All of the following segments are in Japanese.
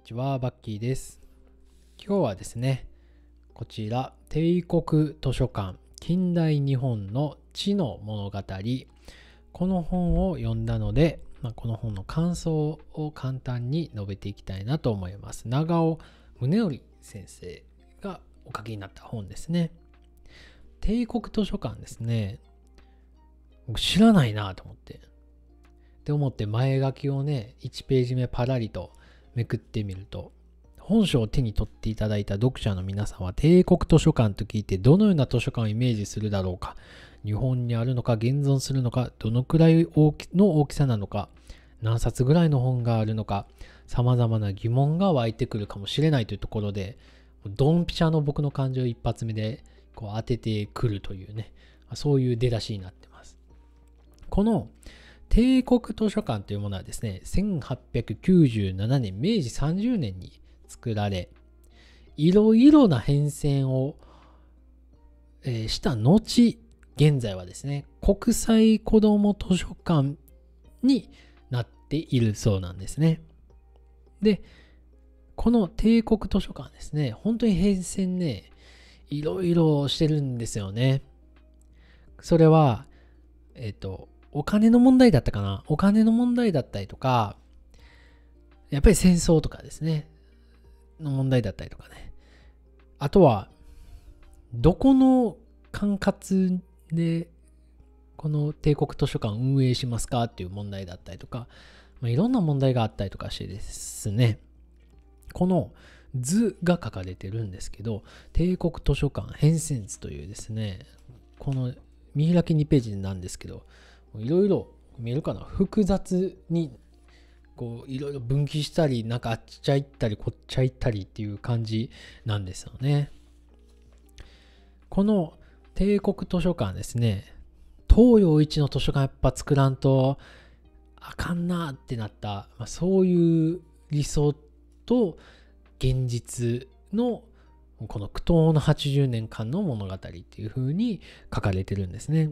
にちは、バッキーです。今日はですね、こちら、帝国図書館近代日本の知の物語。この本を読んだので、まあ、この本の感想を簡単に述べていきたいなと思います。長尾宗則先生がお書きになった本ですね。帝国図書館ですね。僕知らないなと思って。って思って前書きをね、1ページ目パラリとめくってみると、本書を手に取っていただいた読者の皆さんは帝国図書館と聞いてどのような図書館をイメージするだろうか。日本にあるのか現存するのかどのくらいの大きさなのか何冊ぐらいの本があるのか様々な疑問が湧いてくるかもしれないというところでドンピシャの僕の感情を一発目でこう当ててくるというね。そういう出だしになってます。この帝国図書館というものはですね1897年明治30年に作られいろいろな変遷を、えした後現在はですね国際子ども図書館になっているそうなんですね。でこの帝国図書館ですね本当に変遷ねいろいろしてるんですよね。それはえっ、とお金の問題だったかな？お金の問題だったりとかやっぱり戦争とかですね。の問題だったりとかね。あとは、どこの管轄でこの帝国図書館運営しますかっていう問題だったりとか、まあ、いろんな問題があったりとかしてですね、この図が書かれてるんですけど、帝国図書館変遷図というですね、この見開き2ページなんですけど、いろいろ見えるかな複雑にこういろいろ分岐したりなんかあっちゃ行ったりこっちゃ行ったりっていう感じなんですよね。この帝国図書館ですね東洋一の図書館やっぱ作らんとあかんなってなった、まあ、そういう理想と現実のこの苦闘の80年間の物語っていう風に書かれてるんですね。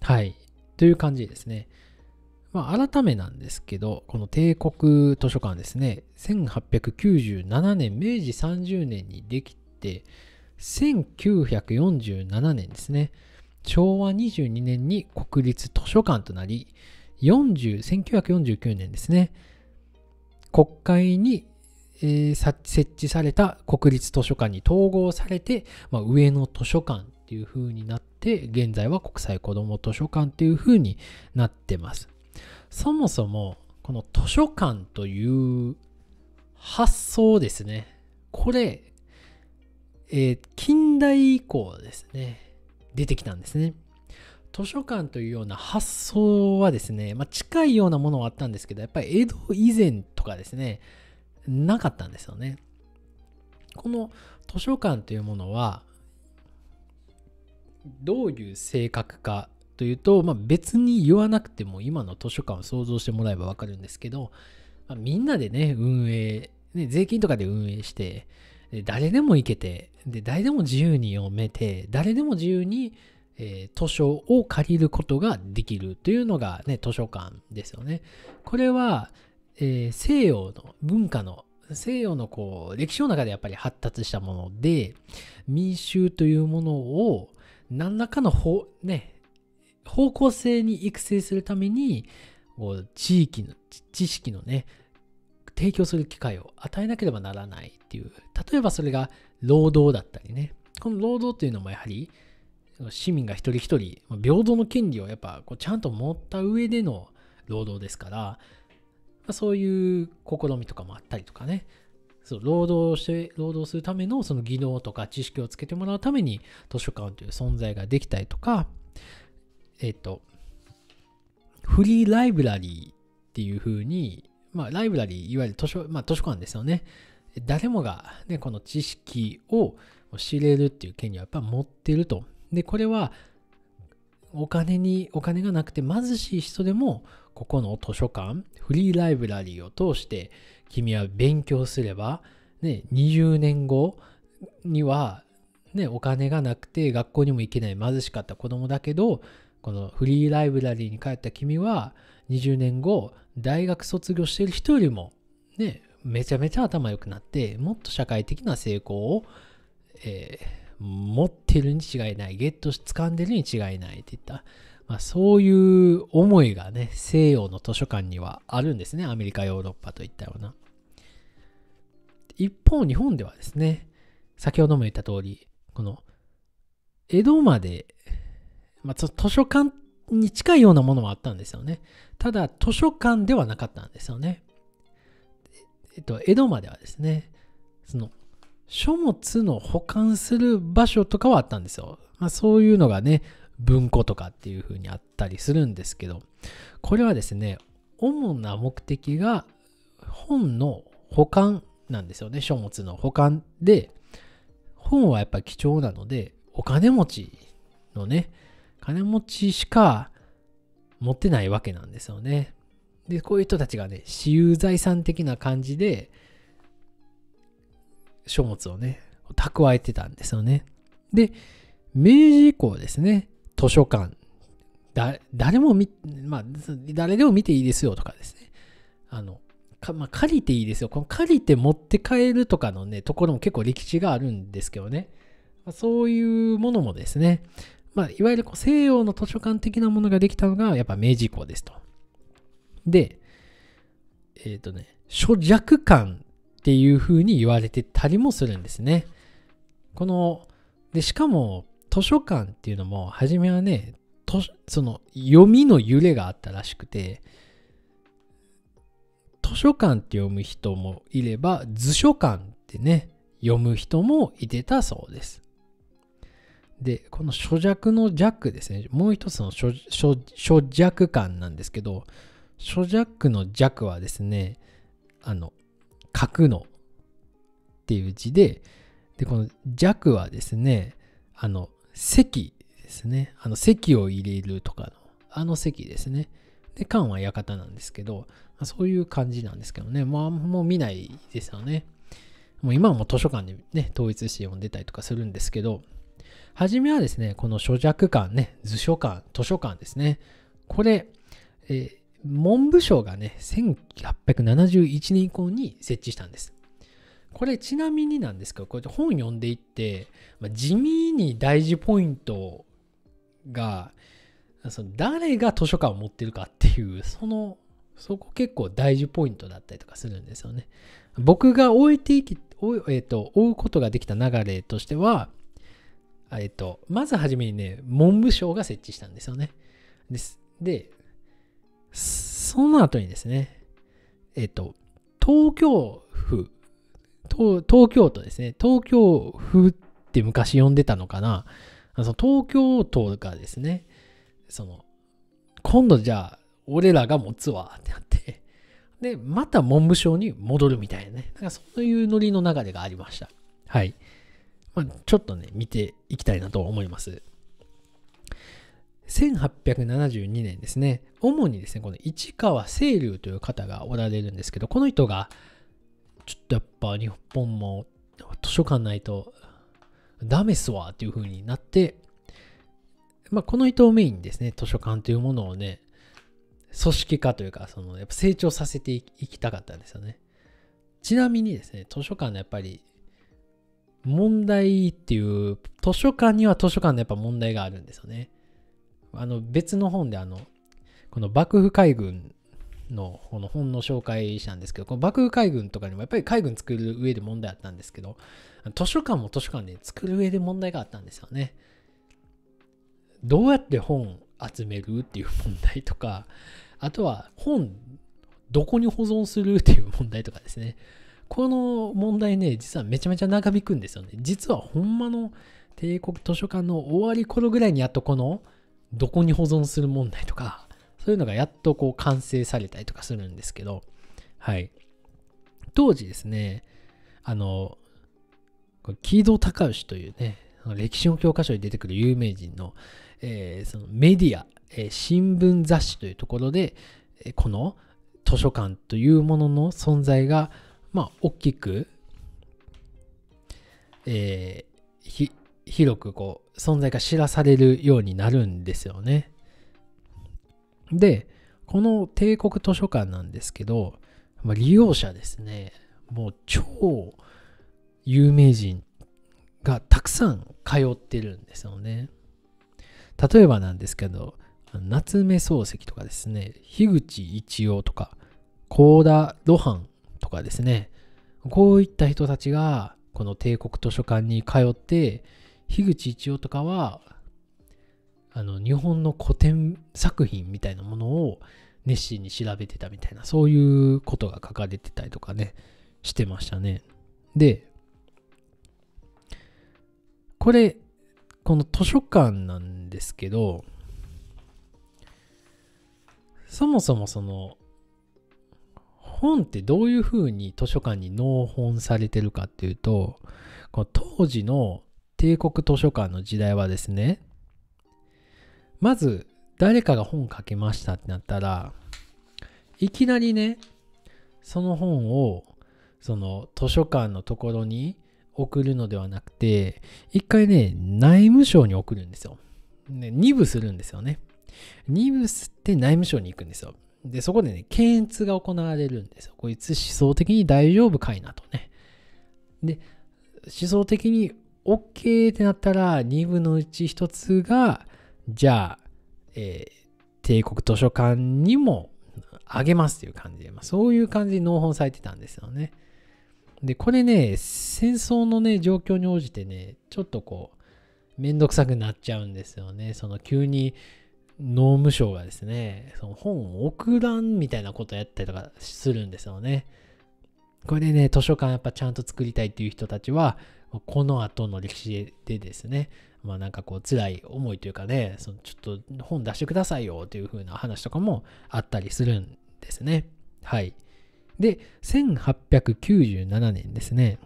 はい。という感じですね。まあ、改めなんですけど、この帝国図書館ですね、1897年、明治30年にできて、1947年ですね、昭和22年に国立図書館となり、40 1949年ですね、国会に、えー設置された国立図書館に統合されて、まあ、上野図書館っていう風になって、現在は国際子ども図書館っていう風になってます。そもそもこの図書館という発想ですね。これ、えー近代以降ですね、出てきたんですね。図書館というような発想はですね、まあ、近いようなものはあったんですけど、やっぱり江戸以前とかですね、なかったんですよね。この図書館というものは、どういう性格かというと、まあ、別に言わなくても今の図書館を想像してもらえばわかるんですけど、まあ、みんなでね、運営、ね、税金とかで運営して、で誰でも行けてで、誰でも自由に読めて、誰でも自由に、えー図書を借りることができるというのが、ね、図書館ですよね。これは、えー西洋の文化の西洋のこう歴史の中でやっぱり発達したもので民衆というものを何らかの方,、ね、方向性に育成するために地域の知識のね提供する機会を与えなければならないっていう。例えばそれが労働だったりね。この労働というのもやはり市民が一人一人平等の権利をやっぱこうちゃんと持った上での労働ですから、そういう試みとかもあったりとかね。そう労働して労働するためのその技能とか知識をつけてもらうために図書館という存在ができたりとかえっ、とフリーライブラリーっていう風にまあライブラリーいわゆる図書,、まあ、図書館ですよね。誰もが、ね、この知識を知れるっていう権利はやっぱ持ってると。でこれはお金にお金がなくて貧しい人でもここの図書館フリーライブラリーを通して君は勉強すれば、ね、20年後には、ね、お金がなくて学校にも行けない貧しかった子供だけどこのフリーライブラリーに帰った君は20年後大学卒業してる人よりもねめちゃめちゃ頭良くなってもっと社会的な成功を、えー、持ってるに違いないゲットし掴んでるに違いないっていった、まあ、そういう思いがね西洋の図書館にはあるんですねアメリカヨーロッパといったような一方日本ではですね先ほども言った通りこの江戸まで、まあ、図書館に近いようなものもあったんですよね。ただ、図書館ではなかったんですよね。えっと、江戸まではですね、その、書物の保管する場所とかはあったんですよ。まあ、そういうのがね、文庫とかっていう風にあったりするんですけど、これはですね、主な目的が本の保管なんですよね。書物の保管で、本はやっぱ貴重なので、お金持ちのね、金持ちしか持ってないわけなんですよね。で、こういう人たちがね、私有財産的な感じで、書物をね、蓄えてたんですよね。で、明治以降ですね、図書館、だ誰も見、まあ、誰でも見ていいですよとかですね、あの、かまあ、借りていいですよ。この借りて持って帰るとかのね、ところも結構歴史があるんですけどね。そういうものもですね、まあ、いわゆるこう西洋の図書館的なものができたのがやっぱ明治以降ですと。で、えっ、ー、とね、諸弱館っていう風に言われてたりもするんですね。この、で、しかも図書館っていうのも、初めはね、その読みの揺れがあったらしくて、図書館って読む人もいれば、図書館ってね、読む人もいてたそうです。で、この諸弱の弱ですね。もう一つの諸弱感なんですけど、諸弱の弱はですね、あの、書くのっていう字で、で、この弱はですね、あの、席ですね。あの、席を入れるとかの、あの席ですね。で、缶は館なんですけど、そういう感じなんですけどね。まあ、もう見ないですよね。もう今はもう図書館でね、統一して読んでたりとかするんですけど、初めはですね、この書弱館ね、図書館、図書館ですね。これ、えー、文部省がね、1871年以降に設置したんです。これちなみになんですけど、こうやって本読んでいって、まあ、地味に大事ポイントが、その誰が図書館を持ってるかっていう、その、そこ結構大事ポイントだったりとかするんですよね。僕が置いていき、えーと、追うことができた流れとしては、えっと、まずはじめにね、文部省が設置したんですよね。です。で、その後にですね、えっと、東京府、東京都ですね、東京府って昔呼んでたのかな、その東京都がですね、その、今度じゃあ、俺らが持つわってなって、で、また文部省に戻るみたいなね、なんかそういうノリの流れがありました。はい。まあ、ちょっとね、見ていきたいなと思います。1872年ですね、主にですね、この市川清流という方がおられるんですけど、この人が、ちょっとやっぱ日本も図書館ないとダメっすわっていう風になって、まあ、この人をメインにですね、図書館というものをね、組織化というか、そのやっぱ成長させていきたかったんですよね。ちなみにですね、図書館のやっぱり問題っていう、図書館には図書館のやっぱ問題があるんですよね。あの別の本であの、この幕府海軍のこの本の紹介したんですけど、この幕府海軍とかにもやっぱり海軍作る上で問題あったんですけど、図書館も図書館で作る上で問題があったんですよね。どうやって本集めるっていう問題とか、あとは本どこに保存するっていう問題とかですね。この問題ね、実はめちゃめちゃ長引くんですよね。実はほんまの帝国図書館の終わり頃ぐらいにやっとこのどこに保存する問題とか、そういうのがやっとこう完成されたりとかするんですけど、はい。当時ですね、あの、木戸孝義というね、歴史の教科書に出てくる有名人の、えー、そのメディア、えー、新聞雑誌というところで、えこの図書館というものの存在がまあ、大きく、えー、広くこう、存在が知らされるようになるんですよね。で、この帝国図書館なんですけど、まあ、利用者ですね。もう超有名人がたくさん通ってるんですよね。例えばなんですけど、夏目漱石とかですね、樋口一葉とか、高田露伴とかですね、こういった人たちがこの帝国図書館に通って、樋口一葉とかは、あの日本の古典作品みたいなものを熱心に調べてたみたいな、そういうことが書かれてたりとかね、してましたね。で、これ、この図書館なんですけど、そもそもその、本ってどういうふうに図書館に納本されてるかっていうと、この当時の帝国図書館の時代はですね、まず誰かが本書けましたってなったら、いきなりね、その本をその図書館のところに送るのではなくて、一回ね、内務省に送るんですよ。ね、2部するんですよね。2部って内務省に行くんですよ。で、そこでね、検閲が行われるんですよ。こいつ思想的に大丈夫かいなとね。で、思想的に OK ってなったら、2部のうち1つが、じゃあ、えー、帝国図書館にもあげますっていう感じで、まあ、そういう感じで納本されてたんですよね。で、これね、戦争のね、状況に応じてね、ちょっとこう、めんどくさくなっちゃうんですよね。その急に農務省がですね、その本を送らんみたいなことやったりとかするんですよね。これでね、図書館やっぱちゃんと作りたいっていう人たちは、この後の歴史でですね、まあなんかこう辛い思いというかね、そのちょっと本出してくださいよっていう風な話とかもあったりするんですね。はい。で、1897年ですね。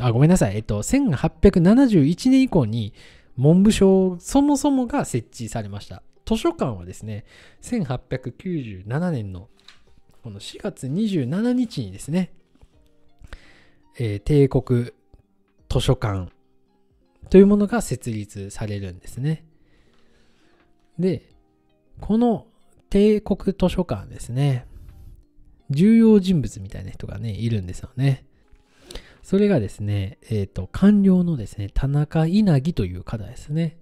あ、ごめんなさい。えっと、1871年以降に文部省そもそもが設置されました。図書館はですね、1897年のこの4月27日にですね、えー、帝国図書館というものが設立されるんですね。で、この帝国図書館ですね、重要人物みたいな人がね、いるんですよね。それがですね、えっ、ー、と、官僚のですね、田中稲城という方ですね。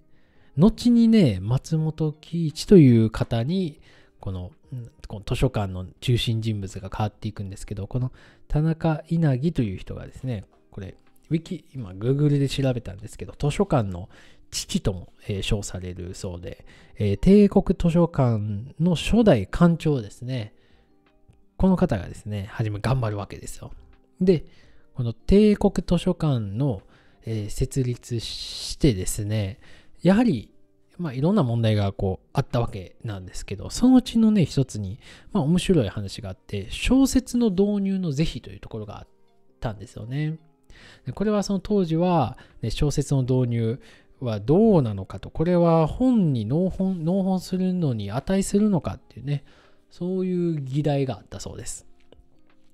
後にね、松本喜一という方に、このこの図書館の中心人物が変わっていくんですけど、この田中稲城という人がですね、これ、ウィキ、今、Google で調べたんですけど、図書館の父とも、えー、称されるそうで、えー、帝国図書館の初代館長ですね。この方がですね、はじめ頑張るわけですよ。で、この帝国図書館の、えー、設立してですね、やはり、まあ、いろんな問題がこうあったわけなんですけど、そのうちのね、一つに、まあ、面白い話があって、小説の導入の是非というところがあったんですよね。これはその当時は、ね、小説の導入はどうなのかと、これは本に納本納本するのに値するのかっていうね、そういう議題があったそうです。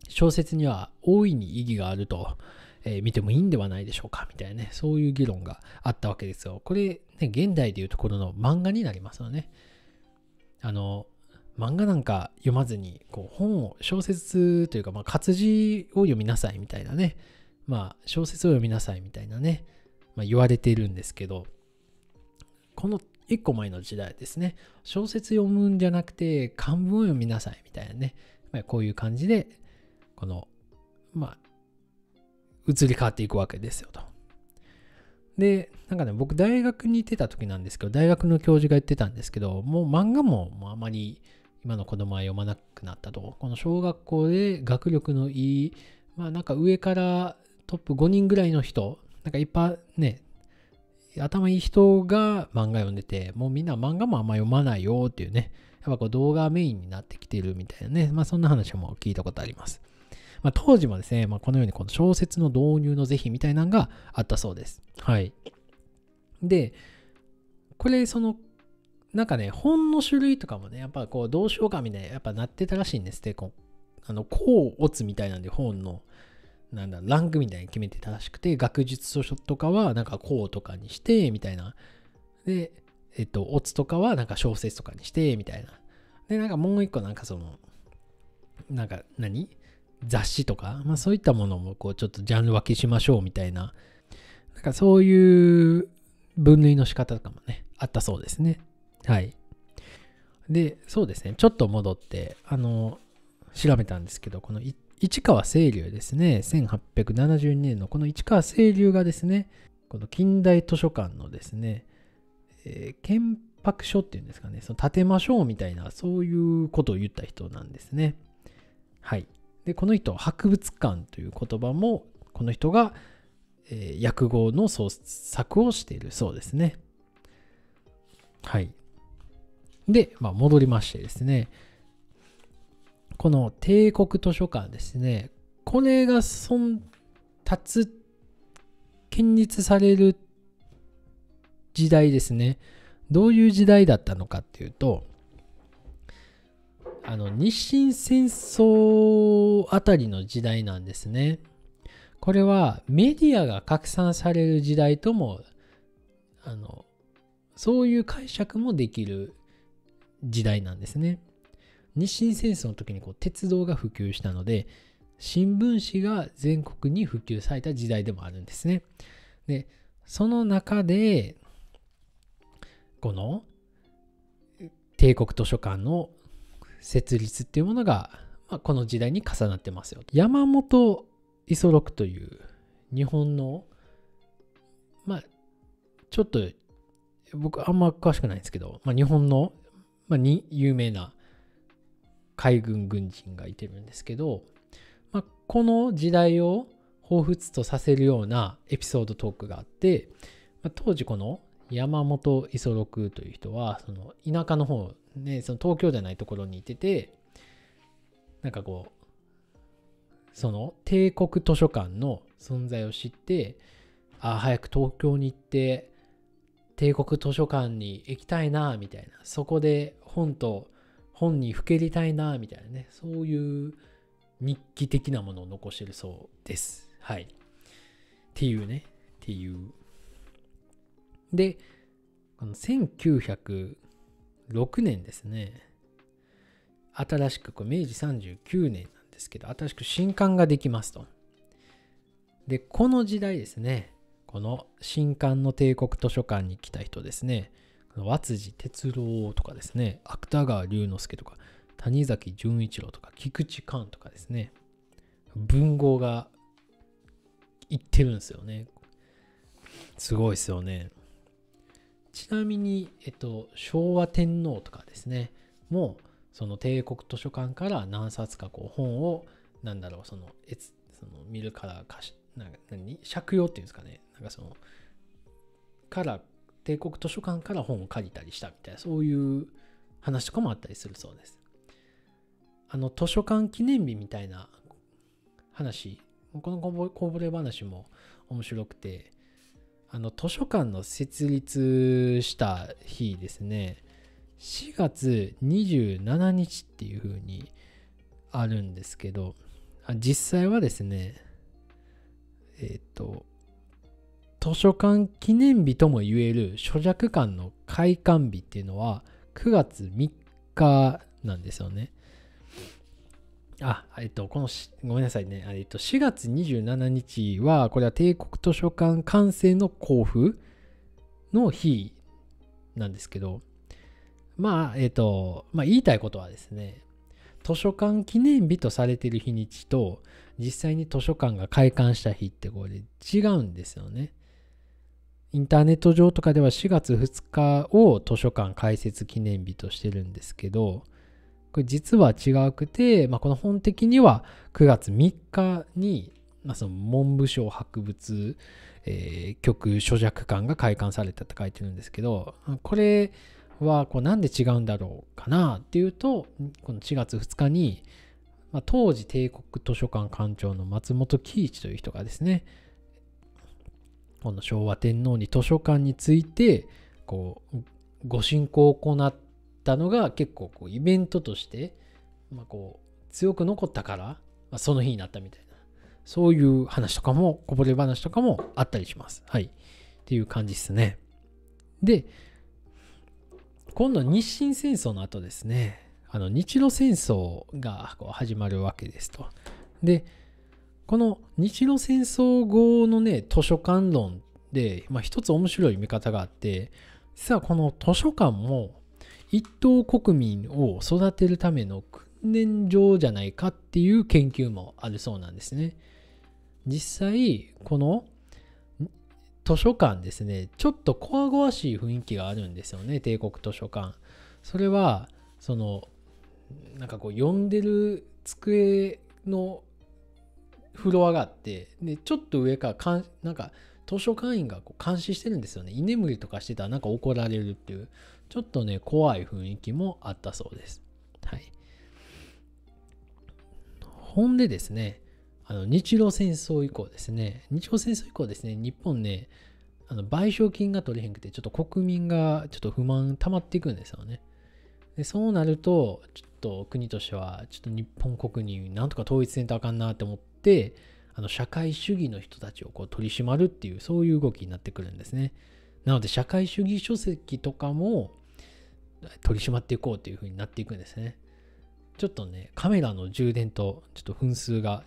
小説には大いに意義があると、えー、見てもいいんではないでしょうかみたいなね、そういう議論があったわけですよ。これ、ね、現代でいうところの漫画になりますよね。あの、漫画なんか読まずに、こう本を、小説というか、まあ、活字を読みなさいみたいなね、まあ、小説を読みなさいみたいなね、まあ、言われているんですけど、この一個前の時代ですね、小説読むんじゃなくて漢文を読みなさいみたいなね、まあ、こういう感じで、この、まあ、移り変わっていくわけですよと。で、なんかね、僕大学に行ってた時なんですけど、大学の教授が言ってたんですけど、もう漫画ももうあまり今の子供は読まなくなったと。この小学校で学力のいい、まあなんか上からトップ5人ぐらいの人、なんかいっぱいね、頭いい人が漫画読んでて、もうみんな漫画もあんま読まないよっていうね、やっぱこう動画メインになってきてるみたいなね、まあそんな話も聞いたことあります。まあ、当時もですね、まあ、このようにこの小説の導入の是非みたいなのがあったそうです。はい。で、これその、なんかね、本の種類とかもね、やっぱこうどうしようかみたいな、やっぱなってたらしいんですって、こうあの、こう、オツみたいなんで本の、なんだ、ランクみたいに決めてたらしくて、学術書とかはなんかこうとかにして、みたいな。で、えっと、オツとかはなんか小説とかにして、みたいな。で、なんかもう一個なんかその、なんか何？雑誌とか、まあ、そういったものもこうちょっとジャンル分けしましょうみたいな、なんかそういう分類の仕方とかもね、あったそうですね。はい。で、そうですね、ちょっと戻って、あの、調べたんですけど、この市川清流ですね、1872年のこの市川清流がですね、この近代図書館のですね、えー、憲白書っていうんですかね、その建てましょうみたいな、そういうことを言った人なんですね。はい。で、この人、博物館という言葉も、この人が、えー、訳語の創作をしているそうですね。はい。で、まあ、戻りましてですね、この帝国図書館ですね、これが存立つ、建立される時代ですね。どういう時代だったのかっていうと、あの日清戦争あたりの時代なんですね。これはメディアが拡散される時代ともあのそういう解釈もできる時代なんですね。日清戦争の時にこう鉄道が普及したので新聞紙が全国に普及された時代でもあるんですね。でその中でこの帝国図書館の設立っていうものが、まあ、この時代に重なってますよ。山本五十六という日本のまあちょっと僕あんま詳しくないんですけど、まあ、日本の、まあ、に有名な海軍軍人がいてるんですけど、まあ、この時代を彷彿とさせるようなエピソードトークがあって、まあ、当時この山本五十六という人はその田舎の方ねその東京じゃないところにいててなんかこうその帝国図書館の存在を知ってああ早く東京に行って帝国図書館に行きたいなみたいな。そこで本と本にふけりたいなみたいなねそういう日記的なものを残してるそうです。はい。っていうね。っていう。で、この1906年ですね、新しく、これ明治39年なんですけど、新しく新刊ができますと。で、この時代ですね、この新刊の帝国図書館に来た人ですね、和辻哲郎とかですね、芥川龍之介とか、谷崎潤一郎とか、菊池寛とかですね、文豪が言ってるんですよね。すごいですよね。ちなみに、えっと、昭和天皇とかですね、もう、その帝国図書館から何冊かこう本を、なんだろう、その、えつその見るから貸し、な何？借用っていうんですかね、なんかその、から、帝国図書館から本を借りたりしたみたいな、そういう話とかもあったりするそうです。あの、図書館記念日みたいな話、このこぼれ話も面白くて、あの図書館の設立した日ですね4月27日っていう風にあるんですけど実際はですねえっ、ー、と図書館記念日とも言える書弱館の開館日っていうのは9月3日なんですよね。あ、えっと、このごめんなさいね。えっと、4月27日は、これは帝国図書館完成の交付の日なんですけど、まあ、えっと、まあ、言いたいことはですね、図書館記念日とされている日にちと、実際に図書館が開館した日ってこれ違うんですよね。インターネット上とかでは4月2日を図書館開設記念日としてるんですけど、これ実は違くて、まあ、この本的には9月3日に、まあ、その文部省博物、えー、局諸弱館が開館されたって書いてるんですけど、これはこうなんで違うんだろうかなっていうと、この4月2日に、まあ、当時帝国図書館館長の松本喜一という人がですね、この昭和天皇に図書館について、こう、ご進行を行ったのが結構こうイベントとして、まあ、こう強く残ったから、まあ、その日になったみたいな。そういう話とかもこぼれ話とかもあったりします。はい。っていう感じですね。で今度日清戦争の後ですね。あの日露戦争がこう始まるわけですと。で、この日露戦争後のね、図書館論で、まあ、一つ面白い見方があって、実はこの図書館も一等国民を育てるための訓練場じゃないかっていう研究もあるそうなんですね。実際、この図書館ですね、ちょっとこわごわしい雰囲気があるんですよね、帝国図書館。それは、その、なんかこう、読んでる机のフロアがあって、で、ちょっと上からかん、なんか、図書館員がこう監視してるんですよね。居眠りとかしてたらなんか怒られるっていう、ちょっとね、怖い雰囲気もあったそうです。はい。ほんでですね、あの日露戦争以降ですね、日露戦争以降ですね、日本ね、あの賠償金が取れへんくて、ちょっと国民がちょっと不満溜まっていくんですよね。でそうなると、ちょっと国としては、ちょっと日本国になんとか統一せんとあかんなって思って、あの社会主義の人たちをこう取り締まるっていう、そういう動きになってくるんですね。なので、社会主義書籍とかも取り締まっていこうというふうになっていくんですね。ちょっとね、カメラの充電とちょっと分数が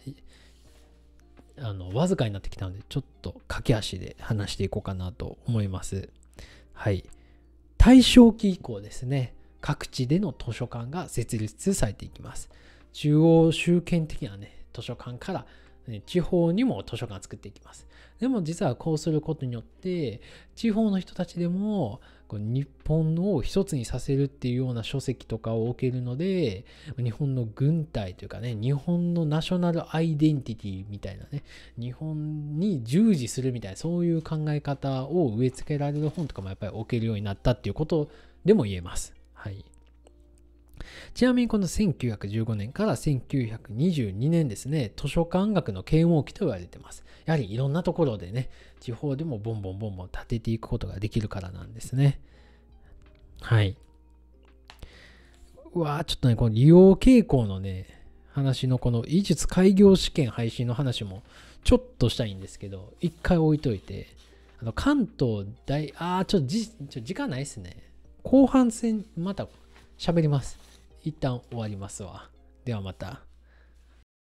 あのわずかになってきたので、ちょっと駆け足で話していこうかなと思います。はい。大正期以降ですね、各地での図書館が設立されていきます。中央集権的なね、図書館から地方にも図書館作っていきます。でも実はこうすることによって、地方の人たちでも日本を一つにさせるっていうような書籍とかを置けるので、日本の軍隊というかね、日本のナショナルアイデンティティみたいなね、日本に従事するみたいな、そういう考え方を植え付けられる本とかもやっぱり置けるようになったっていうことでも言えます。はい。ちなみにこの1915年から1922年ですね、図書館学の啓蒙期と言われてます。やはりいろんなところでね、地方でもボンボンボンボン立てていくことができるからなんですね。はい。うわちょっとね、この利用傾向のね、話のこの医術開業試験配信の話もちょっとしたいんですけど、一回置いといて、あの関東大、あー、ちょっと時間ないっすね。後半戦また喋ります。一旦終わりますわ。ではまた。